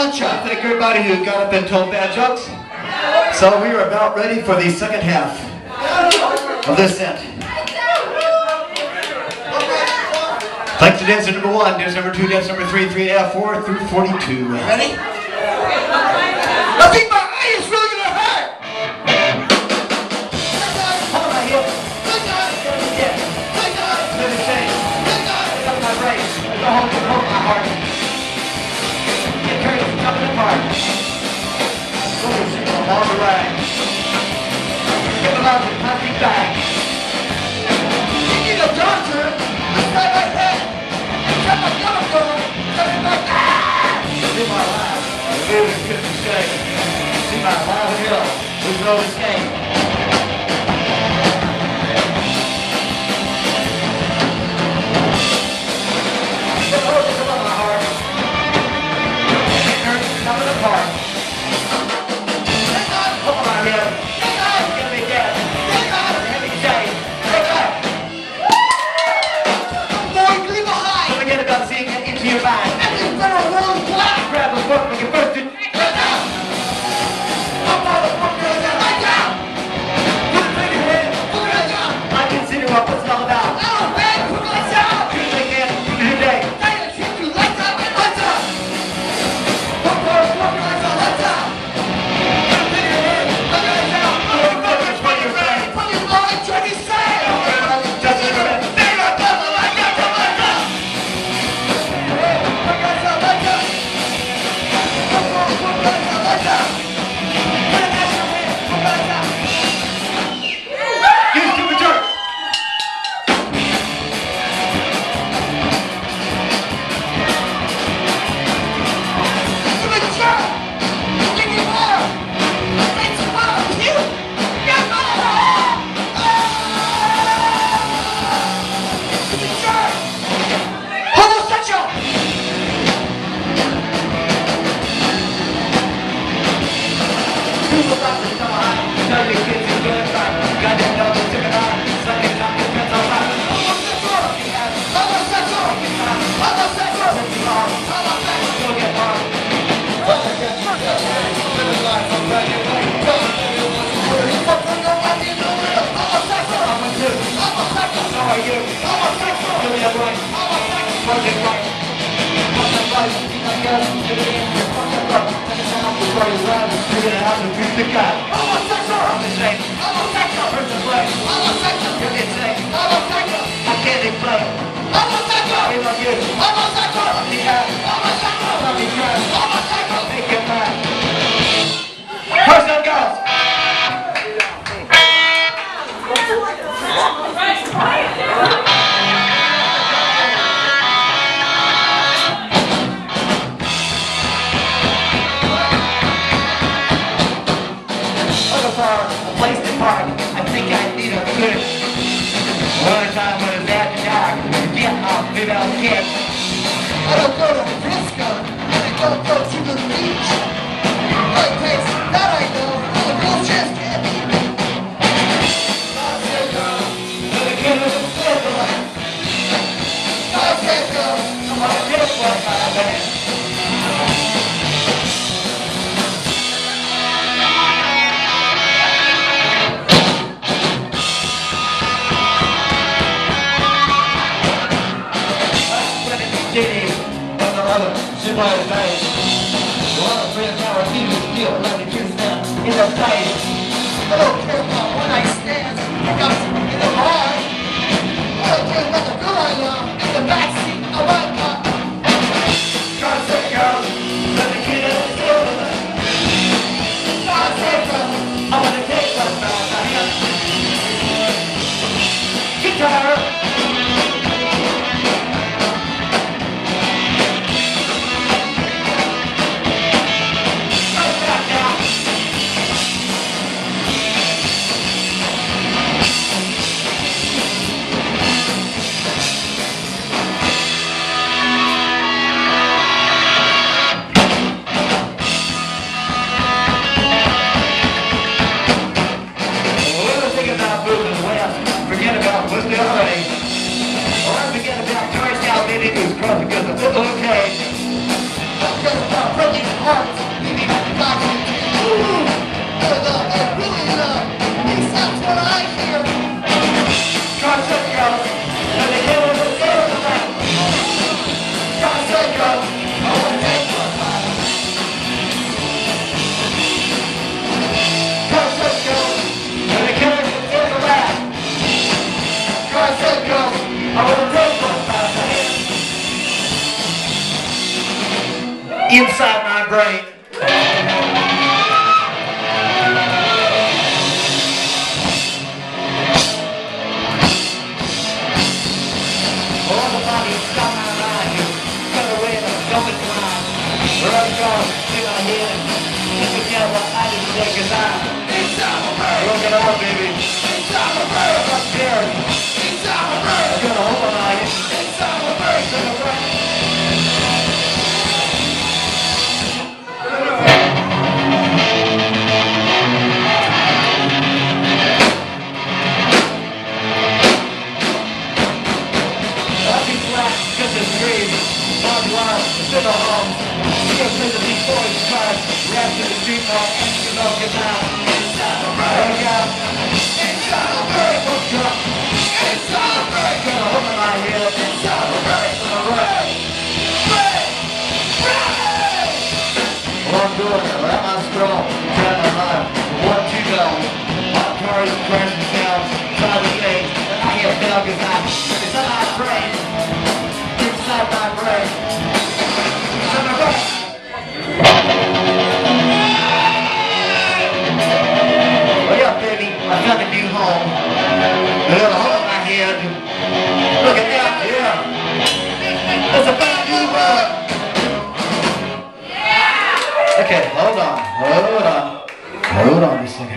lunch. I thank everybody who got up and told bad jokes. So we are about ready for the second half of this set. Thanks to dancer number one, dance number two, dance number three, three and a half, four through 42. Ready? on the rack. Give him out the plastic bag. Speaking of Johnson, I said my head. I cut my telephone. Cut it back. Ah! See my life. Live in 50 shades. See my life hill. There's no escape. Coming apart. your right, fuck your right, fuck your right, I got you to the end, fuck your right, and it's time to play around, you're gonna have to beat the guy. Homosexual! I'm insane, homosexual! Hurt the brain, homosexual! You're insane, homosexual! I can't explain, homosexual! I love you, homosexual! Música days. One friends now in the. I don't didn't say goodbye. inside my brain, Look it up, baby. A dream. Home. Just in the deep voice cry. Wrapped in the street car, asking off your mouth. Look out. Look up. Gonna hold on my head. Gonna run. Well, I'm doing it. Well, strong. Trying my life. One, two, go. My car is crashing down. Side of things. Okay, hold on, hold on, hold on a second.